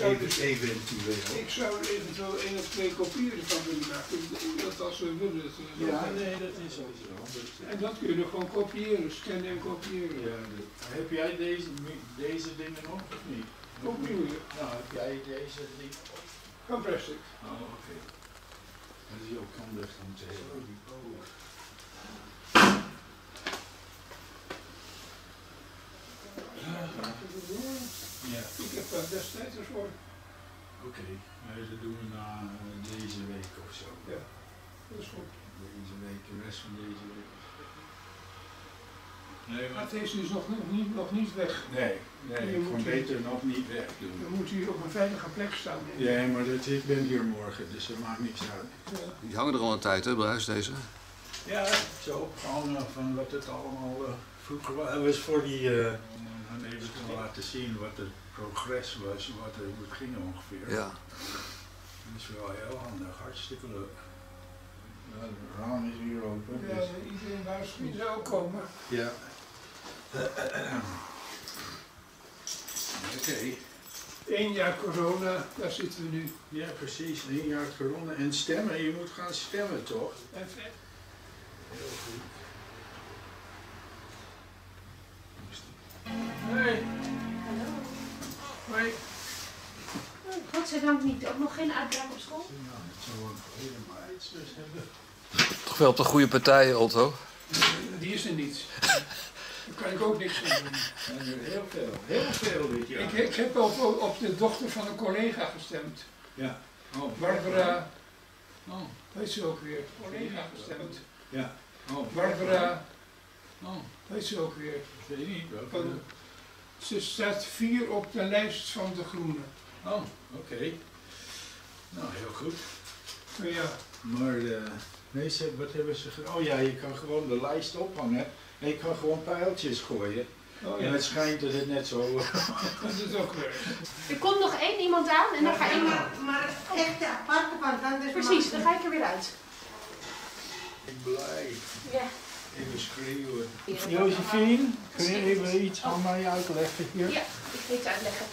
zou, Even, dus, eventueel. ik zou er eventueel één of twee kopieën van willen maken. Dat als we willen. Dat we Ja, nee, dat is sowieso. En dat kun je gewoon kopiëren, scannen en kopiëren. Ja, heb jij deze, deze dingen nog of niet? Kopiëren. Nou, heb jij deze ding? Van plastic. Oh, oké. Dat is ook handig om te hebben. Ja, Ik heb daar destijds ervoor. oké. Nou, dat doen we na eh, deze week of zo. Ja. Dat is goed. Deze week, de rest van deze week. Nee, Maar deze is nog, nog, niet, nog niet weg. Nee, nee, Je ik moet hier- beter nog niet weg doen. Dan moet hij op een veilige plek staan. Ja, maar dat, ik ben hier morgen, dus dat maakt niks uit. Ja. Die hangen er al een tijd, hè, Bruis, deze? Ja, zo. Gewoon eh, van wat het allemaal eh, vroeger was. Het was voor die... eh, om even te laten zien wat het progress was, wat er hoe het ging ongeveer. Ja. Dat is wel heel handig, hartstikke leuk. Ja, de raam is weer open. Ja, dus- iedereen waarschuwt zou komen. Ja. Oké. Eén jaar corona, daar zitten we nu. Ja, precies. Een jaar corona. En stemmen, je moet gaan stemmen toch? Goed. Hey, Hallo. hoi. Godzijdank niet. Ook nog geen uitbraak op school? Nou, het zou wel helemaal iets dus hebben. Toch wel op de goede partij, Otto. Die is er niet. Daar kan ik ook niks aan doen. En heel veel, heel veel dit jaar. Ik, ik heb op, op de dochter van een collega gestemd. Ja. Oh, Barbara, Oh, weet ze ook weer? Collega gestemd. Ja. Oh, Barbara, Oh, weet ze ook weer? ik weet niet welke. Van, ze staat vier op de lijst van de Groenen. Oh, oké. Nou, heel goed. Maar ja, Maar eh, nee, ze, wat hebben ze gedaan? Oh ja, je kan gewoon de lijst ophangen. En je kan gewoon pijltjes gooien. oh En ja, het schijnt dat het net zo... dat is ook weer. Er komt nog één iemand aan en dan ga ik... maar, maar echt van, dan is Precies, dan ga ik er weer uit. Ik blij. Ja. Even schreeuwen. Hier. Josephine, kun je even iets aan mij uitleggen hier? Ja, ik ga iets uitleggen.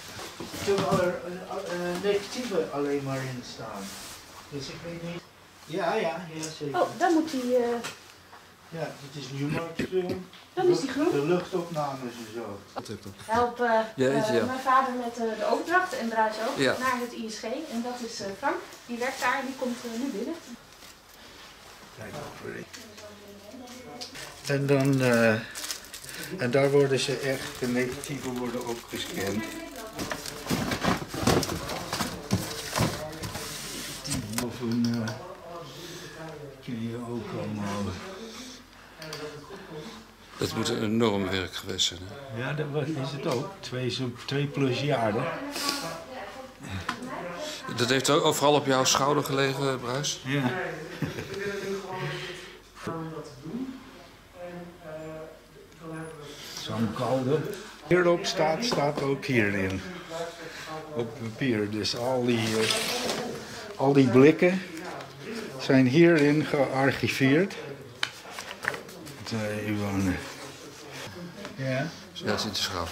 Terwijl er eh, eh, negatieve alleen maar in staan. Dus ik weet niet. Ja, ja, ja zeker. Oh, dan moet die... eh, Ja, dit is Newmarkfilm. dan is die groen. De luchtopnames en zo. Help eh, Jeetje, eh, ja. mijn vader met eh, de overdracht en Bruis ook Ja. naar het ISG. En dat is eh, Frank, die werkt daar en die komt eh, nu binnen. En dan, eh, en daar worden ze echt, de negatieve worden ook gescand. Of een... eh, kun je ook allemaal... Het moet een enorm werk geweest zijn. Hè? Ja, dat is het ook. Twee, zo- twee plus jaren. Dat heeft ook vooral op jouw schouder gelegen, Bruis? Ja. Hierop staat, staat ook hierin. Op papier. Dus al die, eh, al die blikken zijn hierin gearchiveerd. Eh, Ivan. Ja. Ja, dat is interessant.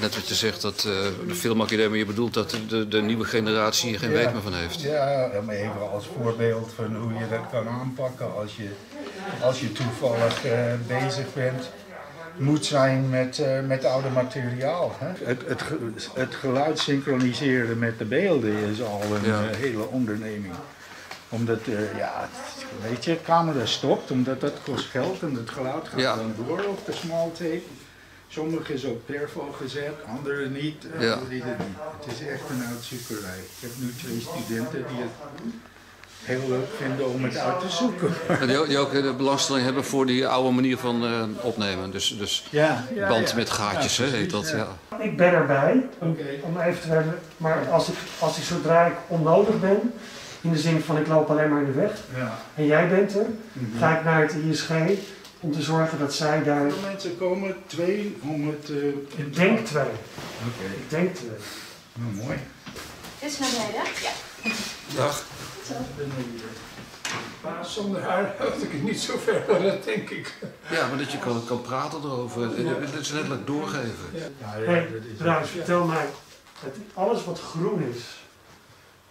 Net wat je zegt, dat eh, de filmacademie, je bedoelt dat de, de, nieuwe generatie hier geen Ja. weet meer van heeft. Ja, maar even als voorbeeld van hoe je dat kan aanpakken als je, als je toevallig eh, bezig bent. Moet zijn met, eh, met oude materiaal. Hè? Het, het, het geluid synchroniseren met de beelden is al een Ja. eh, hele onderneming. Omdat, eh, ja, weet je, camera stopt, omdat dat kost geld en het geluid gaat Ja. dan door op de small tape. Sommige is op perfo gezet, andere niet. Ja. niet. Het is echt een uitzoekerij. Ik heb nu twee studenten die het heel leuk vinden om het uit te zoeken. En die, ook- die ook de belangstelling hebben voor die oude manier van eh, opnemen. Dus, dus Ja, ja, band ja. met gaatjes, hè, heet dat. ja. Ja. Ik ben erbij, Oké. om eventueel, maar als ik, als ik zodra ik onnodig ben, in de zin van ik loop alleen maar in de weg, Ja. en jij bent er, Mhm. ga ik naar het ISG om te zorgen dat zij daar, Hoeveel mensen komen? Twee om het... eh, ik denk twee, Oké, ik denk twee. nou mooi. Dit is naar beneden? Ja. Dag. Maar zonder haar had ik het niet zo ver, maar dat denk ik. Ja, maar dat je kan, kan praten erover. Dat is letterlijk doorgeven. Ja, ja, Hey, dat is Bruis, vertel mij, het, alles wat groen is,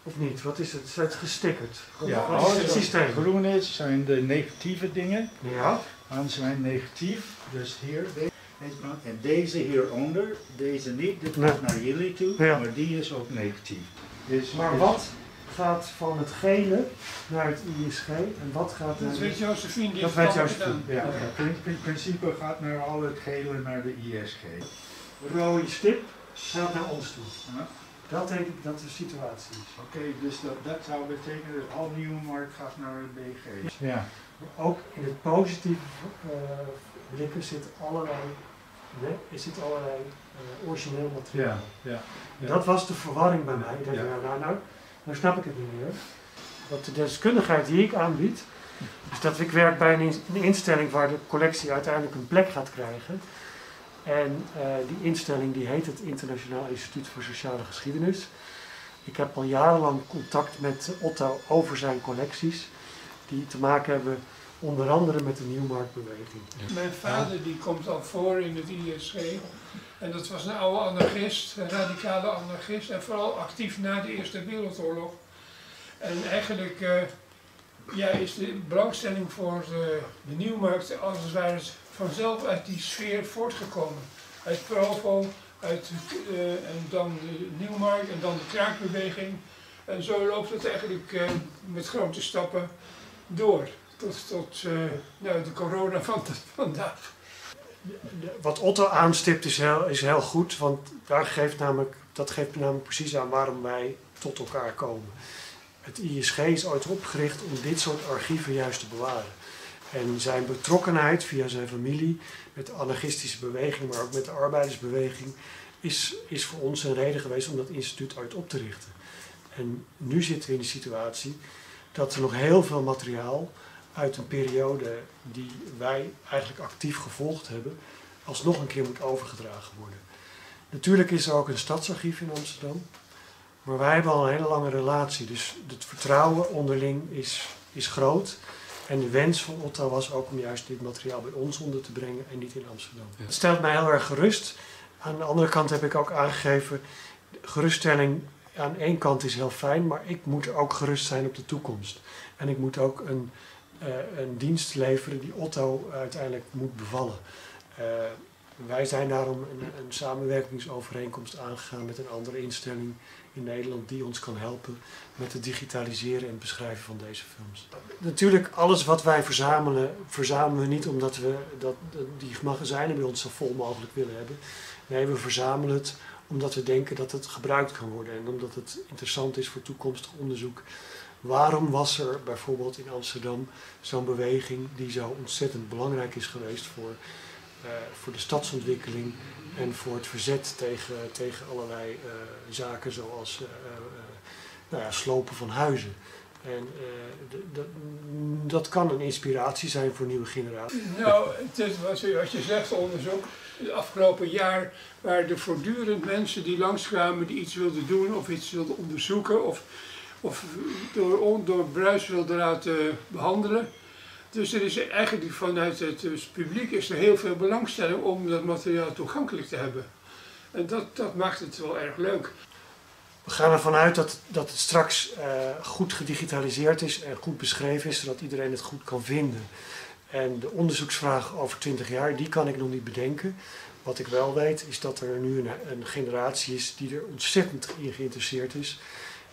of niet, wat is het? Het is gestickerd. Ja, wat is alles het wat groen is, zijn de negatieve dingen. Ja, Dan zijn negatief, dus hier, en deze hieronder, deze niet, dit Nee. gaat naar jullie toe, Ja. maar die is ook negatief. Dus, maar dus- wat gaat van het gele naar het ISG en wat gaat naar Dat weet Josephine, die Dat weet Josephine. Ja, in in principe gaat naar al het gele naar de ISG. rode stip gaat naar ons toe. Ja. Dat denk ik dat de situatie is. Oké, dus dat, dat zou betekenen dat al Nieuwmarkt gaat naar het BG. Ja. Ook in het positieve eh, blikken zit allerlei, nee, er zit allerlei eh, origineel materiaal. Ja, ja. Dat was de verwarring bij mij. Ik dacht, Ja. nou, nou, nou, nou snap ik het niet meer. Want de deskundigheid die ik aanbied, is dat ik werk bij een instelling waar de collectie uiteindelijk een plek gaat krijgen. En eh, die instelling die heet het Internationaal Instituut voor Sociale Geschiedenis. Ik heb al jarenlang contact met Otto over zijn collecties, die te maken hebben onder andere met de Nieuwmarktbeweging. Mijn vader die komt al voor in het ISG. En dat was een oude anarchist, een radicale anarchist. En vooral actief na de Eerste Wereldoorlog. En eigenlijk eh, ja, is de belangstelling voor de, de nieuwmarkt als het ware vanzelf uit die sfeer voortgekomen. Uit Provo, uit, eh, en dan de nieuwmarkt en dan de kraakbeweging. En zo loopt het eigenlijk eh, met grote stappen door. Tot, tot eh, nou, de corona van vandaag. Wat Otto aanstipt is heel, is heel goed, want daar geeft namelijk, dat geeft namelijk precies aan waarom wij tot elkaar komen. Het ISG is ooit opgericht om dit soort archieven juist te bewaren. En zijn betrokkenheid via zijn familie met de anarchistische beweging, maar ook met de arbeidersbeweging, is, is voor ons een reden geweest om dat instituut ooit op te richten. En nu zitten we in de situatie dat er nog heel veel materiaal uit een periode die wij eigenlijk actief gevolgd hebben, alsnog een keer moet overgedragen worden. Natuurlijk is er ook een stadsarchief in Amsterdam, maar wij hebben al een hele lange relatie, dus het vertrouwen onderling is, is groot. En de wens van Otto was ook om juist dit materiaal bij ons onder te brengen en niet in Amsterdam. Ja. Het stelt mij heel erg gerust. Aan de andere kant heb ik ook aangegeven, geruststelling aan één kant is heel fijn, maar ik moet ook gerust zijn op de toekomst. En ik moet ook een, een dienst leveren die Otto uiteindelijk moet bevallen. Eh, wij zijn daarom een, een samenwerkingsovereenkomst aangegaan met een andere instelling in Nederland die ons kan helpen met het digitaliseren en beschrijven van deze films. Natuurlijk, alles wat wij verzamelen, verzamelen we niet omdat we dat- die magazijnen bij ons zo vol mogelijk willen hebben. Nee, we verzamelen het omdat we denken dat het gebruikt kan worden en omdat het interessant is voor toekomstig onderzoek. Waarom was er bijvoorbeeld in Amsterdam zo'n beweging die zo ontzettend belangrijk is geweest voor, eh, voor de stadsontwikkeling en voor het verzet tegen, tegen allerlei eh, zaken zoals eh, nou ja, slopen van huizen. En d- dat kan een inspiratie zijn voor nieuwe generaties. Nou, het is, wat je zegt, onderzoek. Het afgelopen jaar waren er voortdurend mensen die langskwamen die iets wilden doen of iets wilden onderzoeken of, of door, door Bruis wilden laten behandelen. Dus er is eigenlijk vanuit het eh, publiek is er heel veel belangstelling om dat materiaal toegankelijk te hebben. En dat, dat maakt het wel erg leuk. We gaan ervan uit dat, dat het straks eh, goed gedigitaliseerd is en goed beschreven is, zodat iedereen het goed kan vinden. En de onderzoeksvraag over 20 jaar, die kan ik nog niet bedenken. Wat ik wel weet, is dat er nu een, een generatie is die er ontzettend in geïnteresseerd is.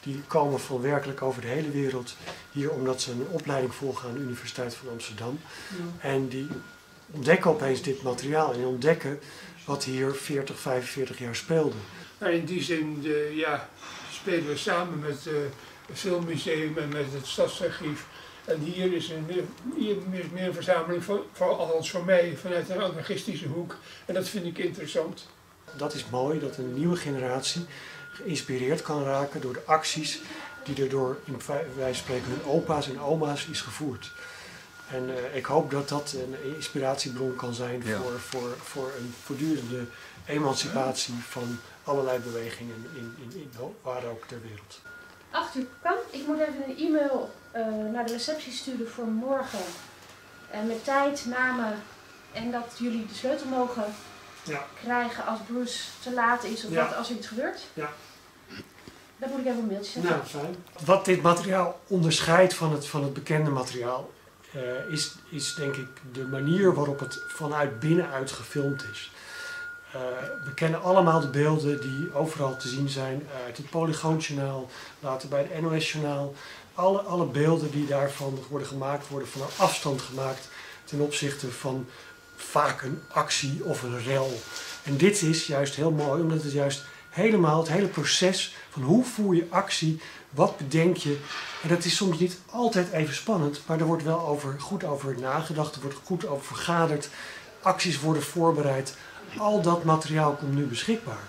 Die komen van werkelijk over de hele wereld hier omdat ze een opleiding volgen aan de Universiteit van Amsterdam. En die ontdekken opeens dit materiaal en ontdekken wat hier 40, 45 jaar speelde. Maar in die zin eh, ja, spelen we samen met eh, het Filmmuseum en met het Stadsarchief. En hier is een, hier is meer een verzameling, voor, voor, althans voor mij, vanuit een anarchistische hoek. En dat vind ik interessant. Dat is mooi dat een nieuwe generatie geïnspireerd kan raken door de acties die er door, in wij spreken, hun opa's en oma's is gevoerd. En eh, ik hoop dat dat een inspiratiebron kan zijn Ja. voor, voor, voor een voortdurende emancipatie van allerlei bewegingen in, in, in, waar ook ter wereld. Acht uur kan. Ik moet even een e-mail eh, naar de receptie sturen voor morgen. En met tijd, namen en dat jullie de sleutel mogen. Krijgen als Bruce te laat is of Ja. wat als er iets gebeurt? Ja. Dan moet ik even een mailtje zetten. Nou, fijn. Wat dit materiaal onderscheidt van het, van het bekende materiaal, eh, is, is denk ik de manier waarop het vanuit binnenuit gefilmd is. Eh, we kennen allemaal de beelden die overal te zien zijn uit het Polygoonjournaal, later bij het NOS-journaal. Alle, alle beelden die daarvan worden gemaakt, worden van een afstand gemaakt ten opzichte van vaak een actie of een rel. En dit is juist heel mooi, omdat het juist helemaal het hele proces van hoe voer je actie, wat bedenk je. En dat is soms niet altijd even spannend, maar er wordt wel over, goed over nagedacht, er wordt goed over vergaderd, acties worden voorbereid. Al dat materiaal komt nu beschikbaar.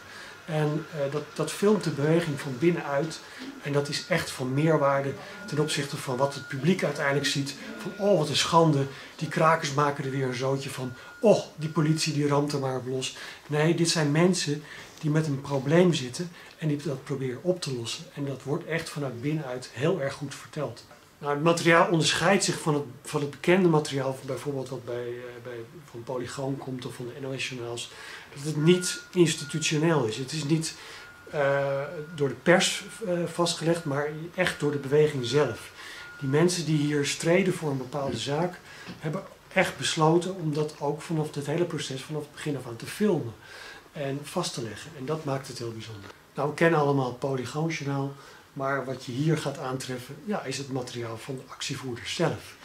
En eh, dat, dat filmt de beweging van binnenuit. En dat is echt van meerwaarde ten opzichte van wat het publiek uiteindelijk ziet. Van oh wat een schande, die krakers maken er weer een zootje van. Oh, die politie die ramt er maar op los. Nee, dit zijn mensen die met een probleem zitten en die dat proberen op te lossen. En dat wordt echt vanuit binnenuit heel erg goed verteld. Nou, het materiaal onderscheidt zich van het, van het bekende materiaal, bijvoorbeeld wat bij, eh, bij, van Polygoon komt of van de NOS-journaals. Dat het niet institutioneel is. Het is niet eh, door de pers eh, vastgelegd, maar echt door de beweging zelf. Die mensen die hier streden voor een bepaalde zaak, hebben echt besloten om dat ook vanaf het hele proces, vanaf het begin af aan te filmen en vast te leggen. En dat maakt het heel bijzonder. Nou, we kennen allemaal het Polygoonjournaal, maar wat je hier gaat aantreffen, ja, is het materiaal van de actievoerders zelf.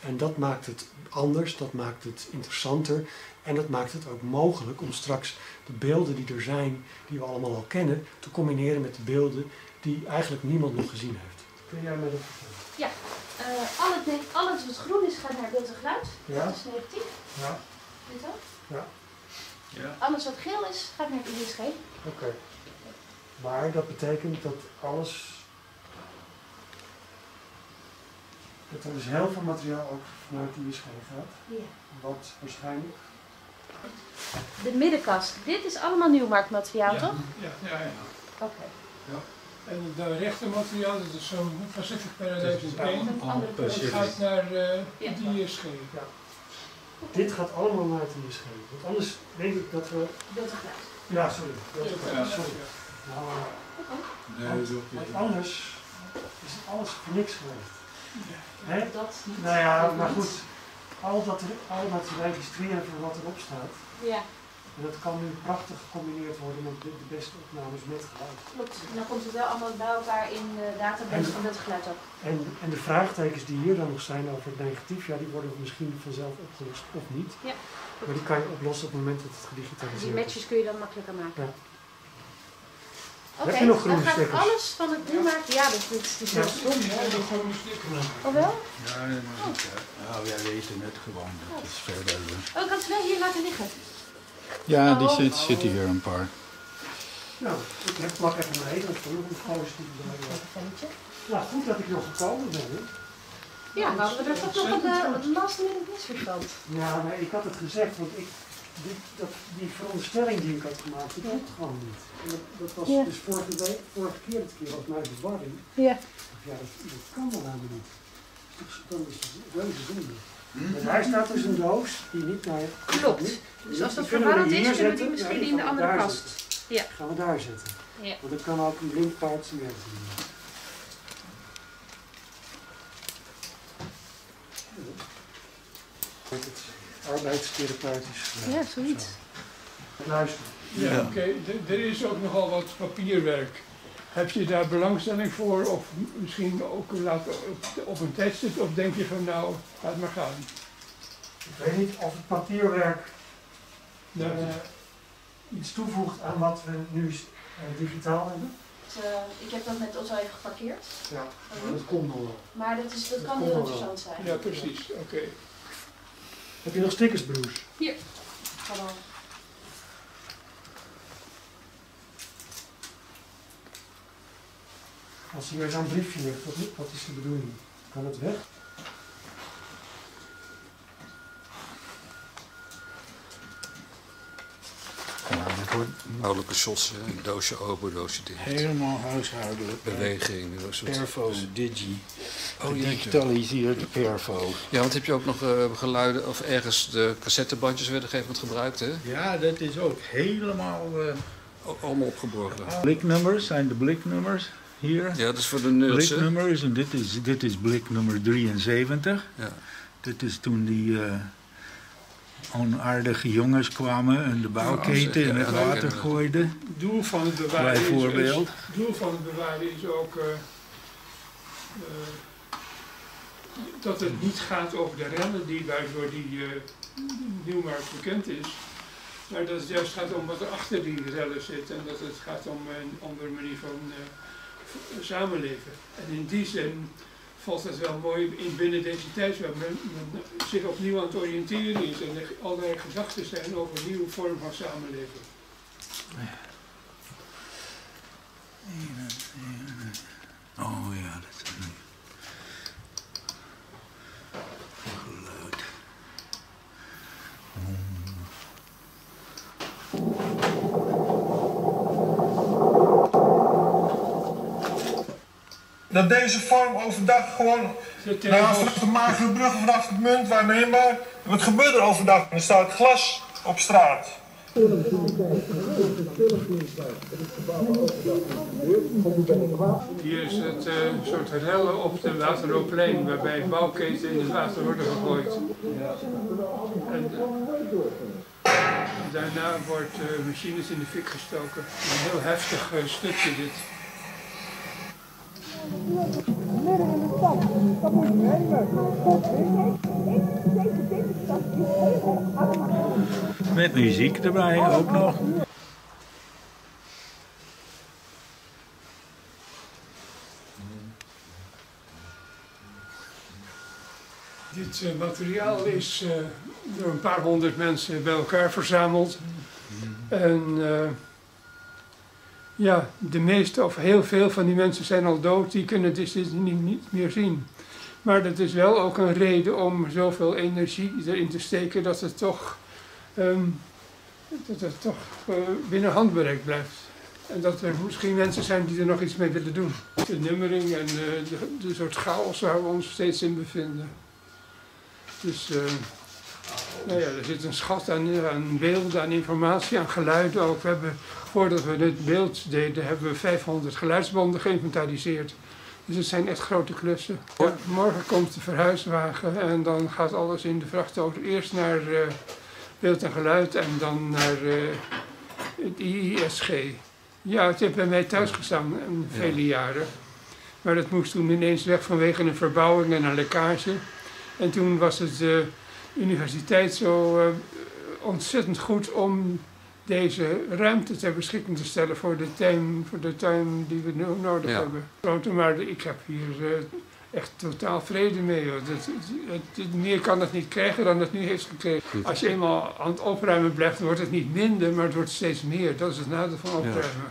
En dat maakt het anders, dat maakt het interessanter en dat maakt het ook mogelijk om straks de beelden die er zijn, die we allemaal al kennen, te combineren met de beelden die eigenlijk niemand nog gezien heeft. Kun jij mij dat vertellen? Eh, al, het, ne- al het wat groen is gaat naar beeld en geluid. Ja? Dat is negatief. Ja, Dit ook. Ja. Ja. Alles wat geel is gaat naar ISG. oké. Maar dat betekent dat alles. Dat er dus heel veel materiaal ook vanuit de ISG gaat. Ja. Wat waarschijnlijk. De middenkast. Dit is allemaal nieuwmarktmateriaal, Ja, toch? ja, ja, ja. Oké. En het rechtermateriaal, dat is zo'n Pacific Paradise Ja. 1. Een andere Dat kleur. gaat naar eh Ja. de ISG. Dit gaat allemaal naar het ISG. Want anders denk ik dat we. Geluid. Ja, sorry. Dat Ja, sorry. Nou, Oké. want, want anders is alles voor niks geweest. Hè? Dat niet. Nou ja, Dat maar goed. Al dat, al dat registreren van wat erop staat. Ja, En dat kan nu prachtig gecombineerd worden met de, de beste opnames met geluid. klopt. En dan komt het wel allemaal bij elkaar in de database van en geluid ook. En, en de vraagtekens die hier dan nog zijn over het negatief, ja, die worden misschien vanzelf opgelost of niet. Ja. Maar die kan je oplossen op het moment dat het Die gedigitaliseerd is. matches kun je dan makkelijker maken. Ja. Oké, Heb je nog groene dan gaat stickers? alles van het nieuwmarkt. Ja, dat is, is heel Ja. stom. Ja, dat gewoon een sticker. Oh wel? Ja, maar niet, hè. Nou, jij weet het gewoon. Dat is verder. eh. Oh, ik had ze wel hier laten liggen. Ja, die Oh. zit, zitten hier een paar. Nou, ik heb plak even mee, dat is voor een positief bijdrage. Ventje. Nou, goed dat ik nog gekomen ben. Hè. Ja, maar we er toch nog een uh, last minute misverstand. Ja, nee, ik had het gezegd, want ik, die, dat, die veronderstelling die ik had gemaakt, die klopt gewoon niet. En dat, dat was Ja. dus vorige, week, vorige keer, dat keer was mijn verwarring. Ja. Ja, dat, dat kan wel helemaal niet. Dus dan is het reuze zonde. En hij staat dus een doos die niet naar... Klopt. niet- Dus als dat verwarrend is, kunnen we die zetten. misschien in de andere kast. Ja. Gaan we daar zetten. Ja. Want dan kan ook een blinkpaard zijn werk doen. Het arbeidstherapeutisch. Ja, zoiets. Luister. Ja, Ja. oké. Er is ook nogal wat papierwerk. Heb je daar belangstelling voor of misschien ook laten op, op een test zitten of denk je van nou, laat maar gaan. Ik weet niet of het papierwerk eh, iets toevoegt aan wat we nu eh, digitaal hebben. Eh, ik heb dat met Otto even geparkeerd. Ja, maar dat komt nog wel. Maar dat, is, dat Dat kan heel wel. interessant zijn. ja, precies. Oké. Heb je nog stickers, broers? Ga dan. Als hier zo'n briefje wat, wat is de bedoeling? Kan het weg? Ouderlijke shots, hè? doosje open, doosje dicht. Helemaal huishoudelijk. Beweging. dat soort- Perfo, Digi. Oh, jeetje. Digitaliseerd Perfo. Ja, want heb je ook nog eh, geluiden of ergens de cassettebandjes werden gegeven moment gebruikt, hè? Ja, dat is ook helemaal... eh, Allemaal opgeborgen. bliknummers zijn de bliknummers hier. Ja, dat is voor de nerds? Bliknummers en dit is, dit is blik nummer 73. Ja. Dit is toen die eh, onaardige jongens kwamen en de bouwketen in het water gooiden. Het doel van het bewaren is, Bijvoorbeeld. het doel van het bewaren is ook eh, eh, dat het niet gaat over de rellen die waardoor die eh, Nieuwmarkt bekend is. Maar dat het juist gaat om wat er achter die rellen zit en dat het gaat om een andere manier van eh, samenleven. En in die zin valt het wel mooi in binnen deze tijd waar men, zich opnieuw aan het oriënteren is en er allerlei gedachten zijn over een nieuwe vorm van samenleven. Oh ja, dat is dat deze vorm overdag gewoon, nou vanaf de Magere Brug, vanaf het munt, waarneembaar. Wat gebeurt er overdag? Er staat glas op straat. Hier is het eh, soort rellen op de Waterloopplein waarbij bouwketen in het water worden gegooid. En eh, daarna wordt eh, machines in de fik gestoken. Een heel heftig stukje dit. Met muziek erbij ook nog. Dit eh, materiaal is eh, door een paar honderd mensen bij elkaar verzameld. En eh, ja, de meeste of heel veel van die mensen zijn al dood, die kunnen dus niet, meer zien. Maar dat is wel ook een reden om zoveel energie erin te steken dat het toch, ehm, dat het toch eh, binnen handbereik blijft. En dat er misschien mensen zijn die er nog iets mee willen doen. De nummering en eh, de, de soort chaos waar we ons steeds in bevinden. Dus eh, nou ja, er zit een schat aan, aan beelden, aan informatie, aan geluiden ook. We hebben, voordat we dit beeld deden, hebben we 500 geluidsbanden geïnventariseerd. Dus het zijn echt grote klussen. Ja, morgen komt de verhuiswagen en dan gaat alles in de vrachtauto eerst naar eh, beeld en geluid en dan naar eh, het IISG. Ja, het heeft bij mij thuis gestaan vele jaren. Maar dat moest toen ineens weg vanwege een verbouwing en een lekkage. En toen was het de universiteit zo eh, ontzettend goed om deze ruimte ter beschikking te stellen voor de tuin, voor de tuin die we nu nodig Ja. hebben. Maar ik heb hier eh, echt totaal vrede mee. Hoor. Dat, het- meer kan het niet krijgen dan het nu heeft gekregen. Als je eenmaal aan het opruimen blijft, wordt het niet minder, maar het wordt steeds meer. Dat is het nadeel van opruimen.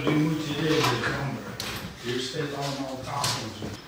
Moet je deze kamer. Hier staat allemaal tafels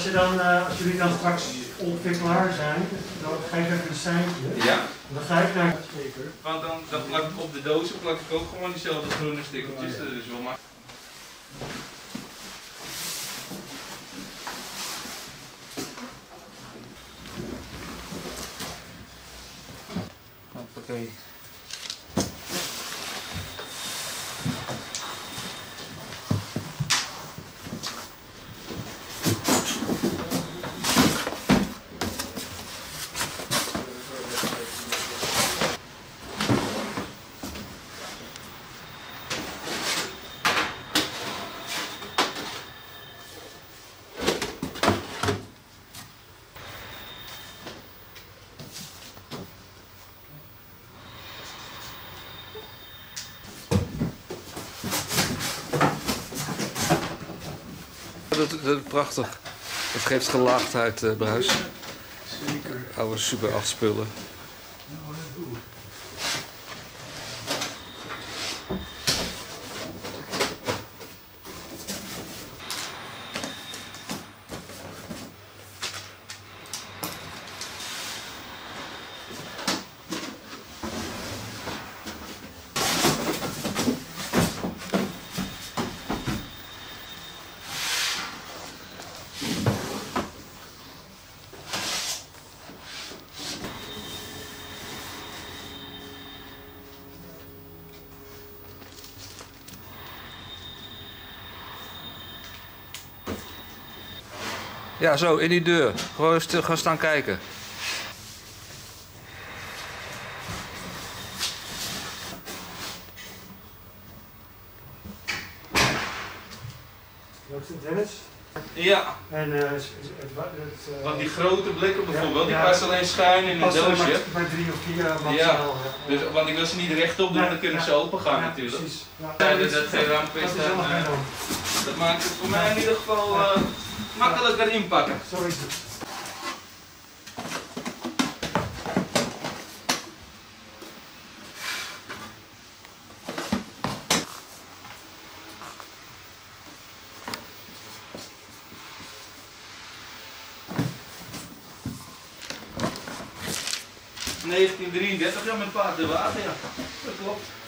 als, je dan, eh, als jullie dan straks ongeveer klaar zijn, dan geef ik even een seintje. Ja, Dan ga ik naar speaker. want dan, dan plak ik op de dozen plak ik ook gewoon diezelfde groene stickertjes. Dat is wel makkelijk. Dat, dat, prachtig. Dat geeft gelaagdheid, uh, Bruis. Zeker. Oude Super 8 spullen. Ja, zo, in die deur. Gewoon stil gaan staan kijken. Dat is Dennis. Ja, En eh, het, het, het, eh, want die grote blikken bijvoorbeeld, die ja. passen alleen schuin in een doosje. maar, maar drie of vier eh, maximaal. Ja. Dus, want ik wil ze niet rechtop doen, Nee, dan kunnen ja. ze open gaan Ja, natuurlijk. Precies. Ja, Ja, dat dat dat geen ramp is, dat eh, ramp. dat maakt het voor mij in ieder geval eh, makkelijker inpakken. Zo is het. Ja. 1933, ja, met paard en water, ja. Dat klopt.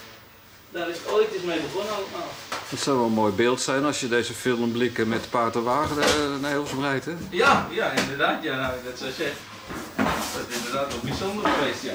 Daar is ooit eens mee begonnen allemaal. Het zou wel een mooi beeld zijn als je deze filmblikken met paard en wagen eh, naar Hilversum rijdt, hè? Ja, ja, inderdaad, ja, nou, dat zo zegt. Dat is inderdaad wel bijzonder geweest, ja.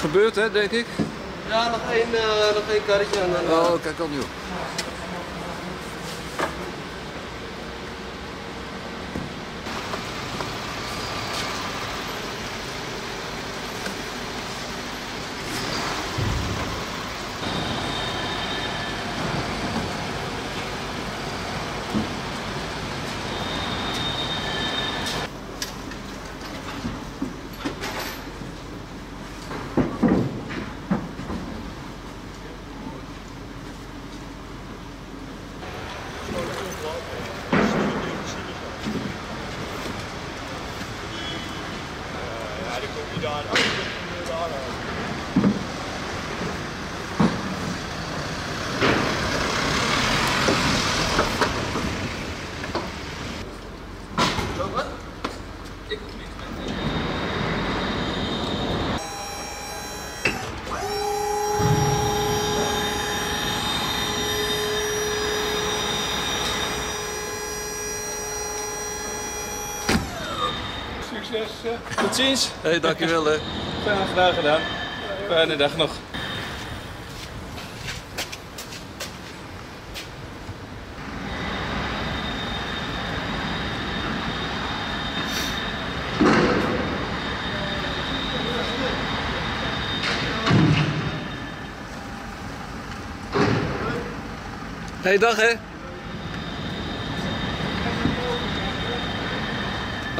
Gebeurd, hè, denk ik. Ja, nog één, uh, nog één karretje en dan... Oh, kijk al joh. Succes. Tot ziens. Hey, dankjewel hè. Graag gedaan gedaan. Fijne dag nog. Hé, hey, dag hè.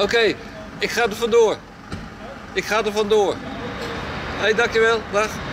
Oké, ik ga er vandoor. Ik ga er vandoor. Hé, hey, dankjewel. Dag.